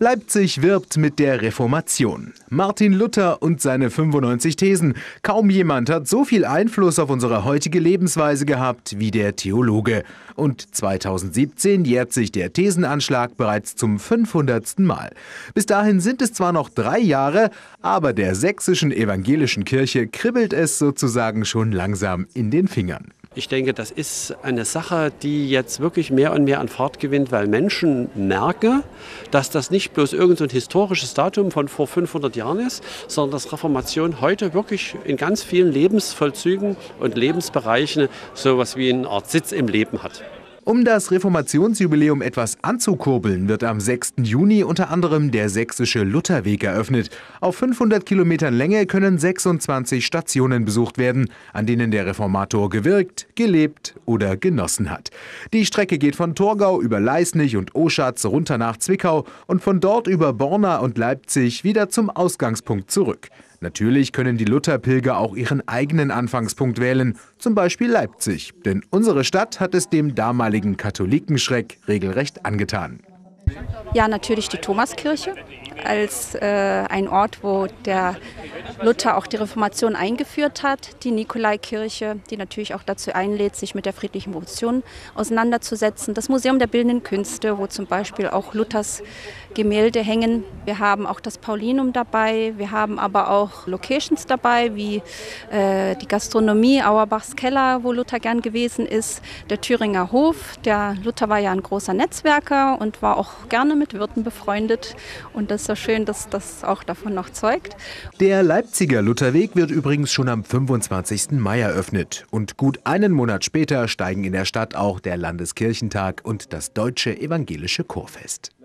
Leipzig wirbt mit der Reformation. Martin Luther und seine 95 Thesen. Kaum jemand hat so viel Einfluss auf unsere heutige Lebensweise gehabt wie der Theologe. Und 2017 jährt sich der Thesenanschlag bereits zum 500. Mal. Bis dahin sind es zwar noch drei Jahre, aber der sächsischen evangelischen Kirche kribbelt es sozusagen schon langsam in den Fingern. Ich denke, das ist eine Sache, die jetzt wirklich mehr und mehr an Fahrt gewinnt, weil Menschen merken, dass das nicht bloß irgendein so historisches Datum von vor 500 Jahren ist, sondern dass Reformation heute wirklich in ganz vielen Lebensvollzügen und Lebensbereichen so etwas wie eine Art Sitz im Leben hat. Um das Reformationsjubiläum etwas anzukurbeln, wird am 6. Juni unter anderem der sächsische Lutherweg eröffnet. Auf 500 Kilometern Länge können 26 Stationen besucht werden, an denen der Reformator gewirkt, gelebt oder genossen hat. Die Strecke geht von Torgau über Leisnig und Oschatz runter nach Zwickau und von dort über Borna und Leipzig wieder zum Ausgangspunkt zurück. Natürlich können die Lutherpilger auch ihren eigenen Anfangspunkt wählen, zum Beispiel Leipzig, denn unsere Stadt hat es dem damaligen Katholikenschreck regelrecht angetan. Ja, natürlich die Thomaskirche als äh, ein Ort, wo der Luther auch die Reformation eingeführt hat, die Nikolaikirche, die natürlich auch dazu einlädt, sich mit der friedlichen Revolution auseinanderzusetzen. Das Museum der Bildenden Künste, wo zum Beispiel auch Luthers Gemälde hängen. Wir haben auch das Paulinum dabei. Wir haben aber auch Locations dabei, wie äh, die Gastronomie Auerbachs Keller, wo Luther gern gewesen ist, der Thüringer Hof. Der Luther war ja ein großer Netzwerker und war auch gerne mit Wirten befreundet. Und das so schön, dass das auch davon noch zeugt. Der Leipziger Lutherweg wird übrigens schon am 25. Mai eröffnet. Und gut einen Monat später steigen in der Stadt auch der Landeskirchentag und das Deutsche Evangelische Chorfest.